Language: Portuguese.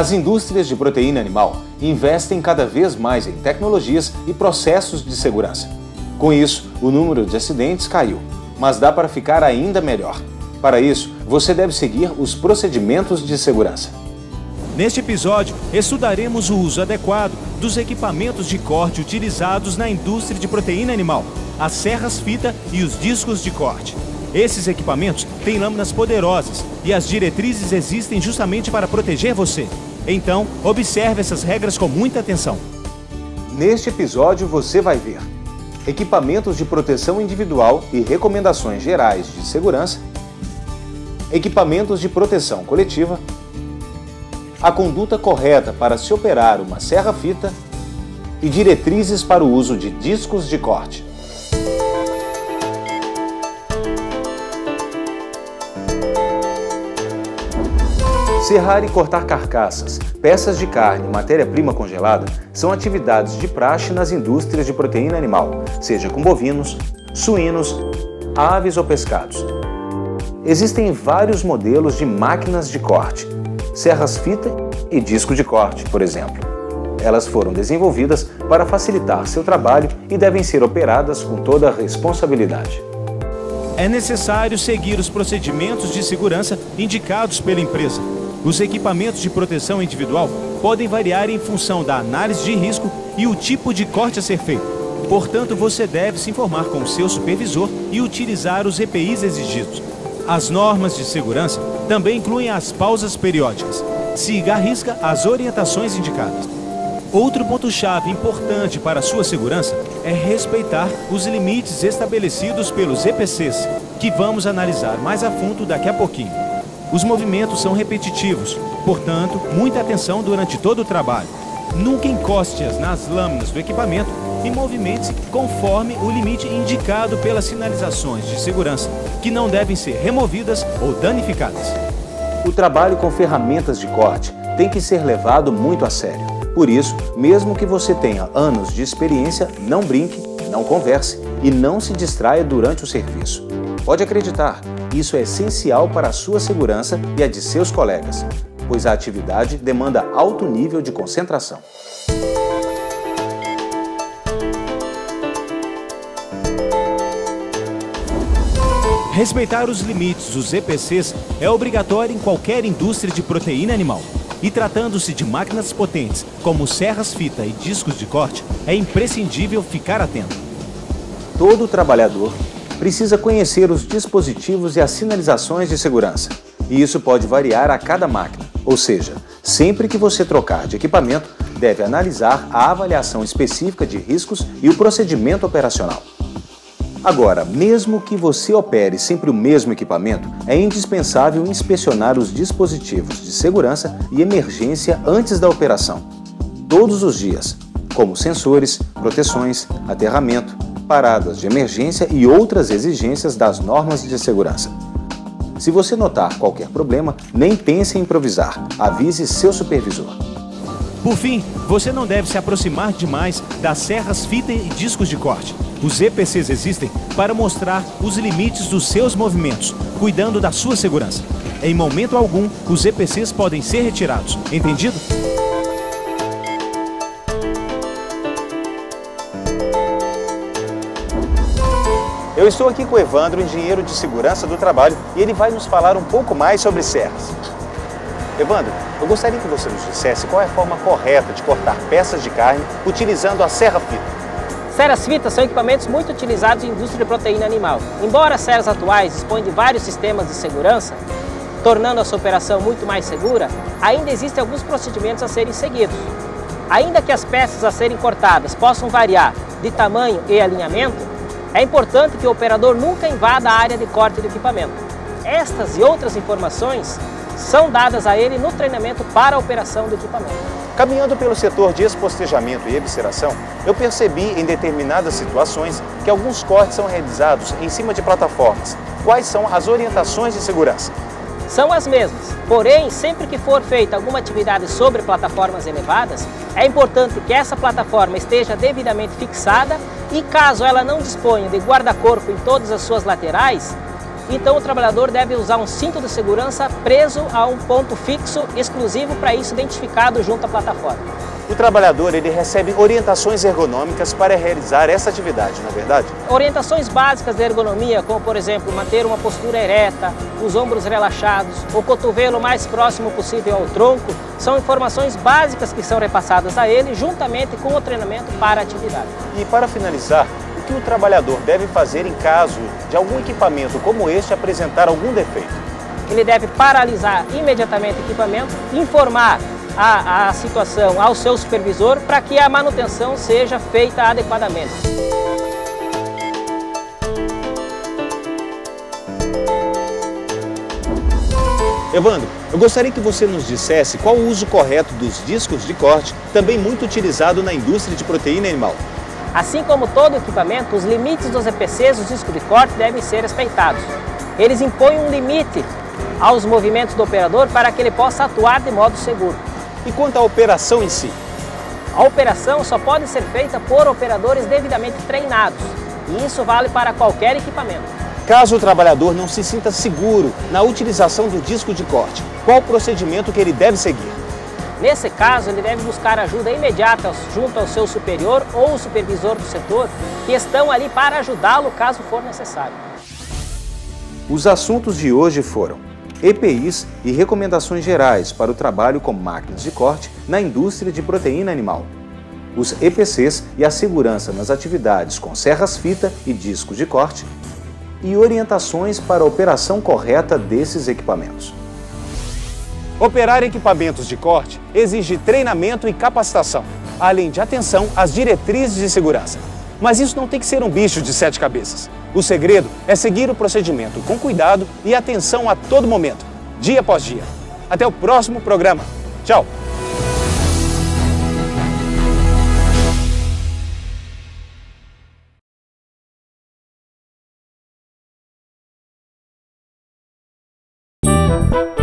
As indústrias de proteína animal investem cada vez mais em tecnologias e processos de segurança. Com isso, o número de acidentes caiu, mas dá para ficar ainda melhor. Para isso, você deve seguir os procedimentos de segurança. Neste episódio, estudaremos o uso adequado dos equipamentos de corte utilizados na indústria de proteína animal, as serras fita e os discos de corte. Esses equipamentos têm lâminas poderosas e as diretrizes existem justamente para proteger você. Então, observe essas regras com muita atenção. Neste episódio você vai ver equipamentos de proteção individual e recomendações gerais de segurança, equipamentos de proteção coletiva, a conduta correta para se operar uma serra-fita e diretrizes para o uso de discos de corte. Serrar e cortar carcaças, peças de carne e matéria-prima congelada são atividades de praxe nas indústrias de proteína animal, seja com bovinos, suínos, aves ou pescados. Existem vários modelos de máquinas de corte, serras fita e disco de corte, por exemplo. Elas foram desenvolvidas para facilitar seu trabalho e devem ser operadas com toda a responsabilidade. É necessário seguir os procedimentos de segurança indicados pela empresa. Os equipamentos de proteção individual podem variar em função da análise de risco e o tipo de corte a ser feito. Portanto, você deve se informar com o seu supervisor e utilizar os EPIs exigidos. As normas de segurança também incluem as pausas periódicas. Siga à risca as orientações indicadas. Outro ponto-chave importante para a sua segurança é respeitar os limites estabelecidos pelos EPCs, que vamos analisar mais a fundo daqui a pouquinho. Os movimentos são repetitivos, portanto, muita atenção durante todo o trabalho. Nunca encoste-as nas lâminas do equipamento e movimente-se conforme o limite indicado pelas sinalizações de segurança, que não devem ser removidas ou danificadas. O trabalho com ferramentas de corte tem que ser levado muito a sério. Por isso, mesmo que você tenha anos de experiência, não brinque, não converse e não se distraia durante o serviço. Pode acreditar, isso é essencial para a sua segurança e a de seus colegas, pois a atividade demanda alto nível de concentração. Respeitar os limites dos EPCs é obrigatório em qualquer indústria de proteína animal. E tratando-se de máquinas potentes, como serras fita e discos de corte, é imprescindível ficar atento. Todo trabalhador precisa conhecer os dispositivos e as sinalizações de segurança. E isso pode variar a cada máquina, ou seja, sempre que você trocar de equipamento, deve analisar a avaliação específica de riscos e o procedimento operacional. Agora, mesmo que você opere sempre o mesmo equipamento, é indispensável inspecionar os dispositivos de segurança e emergência antes da operação, todos os dias, como sensores, proteções, aterramento, paradas de emergência e outras exigências das normas de segurança. Se você notar qualquer problema, nem pense em improvisar, avise seu supervisor. Por fim, você não deve se aproximar demais das serras fita e discos de corte. Os EPCs existem para mostrar os limites dos seus movimentos, cuidando da sua segurança. Em momento algum, os EPCs podem ser retirados. Entendido? Eu estou aqui com o Evandro, engenheiro de segurança do trabalho, e ele vai nos falar um pouco mais sobre serras. Evandro, eu gostaria que você nos dissesse qual é a forma correta de cortar peças de carne utilizando a serra fita. Serras fitas são equipamentos muito utilizados em indústria de proteína animal. Embora as serras atuais dispõem de vários sistemas de segurança, tornando a sua operação muito mais segura, ainda existem alguns procedimentos a serem seguidos. Ainda que as peças a serem cortadas possam variar de tamanho e alinhamento, é importante que o operador nunca invada a área de corte do equipamento. Estas e outras informações são dadas a ele no treinamento para a operação do equipamento. Caminhando pelo setor de espostejamento e evisceração, eu percebi em determinadas situações que alguns cortes são realizados em cima de plataformas. Quais são as orientações de segurança? São as mesmas, porém, sempre que for feita alguma atividade sobre plataformas elevadas, é importante que essa plataforma esteja devidamente fixada e caso ela não disponha de guarda-corpo em todas as suas laterais, Então o trabalhador deve usar um cinto de segurança preso a um ponto fixo exclusivo para isso identificado junto à plataforma. O trabalhador ele recebe orientações ergonômicas para realizar essa atividade, na é verdade? Orientações básicas de ergonomia, como por exemplo manter uma postura ereta, os ombros relaxados, o cotovelo mais próximo possível ao tronco, são informações básicas que são repassadas a ele juntamente com o treinamento para a atividade. E para finalizar, o que o trabalhador deve fazer em caso de algum equipamento como este apresentar algum defeito? Ele deve paralisar imediatamente o equipamento, informar a, a situação ao seu supervisor para que a manutenção seja feita adequadamente. Evandro, eu gostaria que você nos dissesse qual o uso correto dos discos de corte, também muito utilizado na indústria de proteína animal. Assim como todo equipamento, os limites dos EPCs, os discos de corte, devem ser respeitados. Eles impõem um limite aos movimentos do operador para que ele possa atuar de modo seguro. E quanto à operação em si? A operação só pode ser feita por operadores devidamente treinados, e isso vale para qualquer equipamento. Caso o trabalhador não se sinta seguro na utilização do disco de corte, qual o procedimento que ele deve seguir? Nesse caso, ele deve buscar ajuda imediata junto ao seu superior ou supervisor do setor, que estão ali para ajudá-lo caso for necessário. Os assuntos de hoje foram EPIs e recomendações gerais para o trabalho com máquinas de corte na indústria de proteína animal. Os EPCs e a segurança nas atividades com serras-fita e discos de corte. E orientações para a operação correta desses equipamentos. Operar equipamentos de corte exige treinamento e capacitação, além de atenção às diretrizes de segurança. Mas isso não tem que ser um bicho de sete cabeças. O segredo é seguir o procedimento com cuidado e atenção a todo momento, dia após dia. Até o próximo programa. Tchau! Música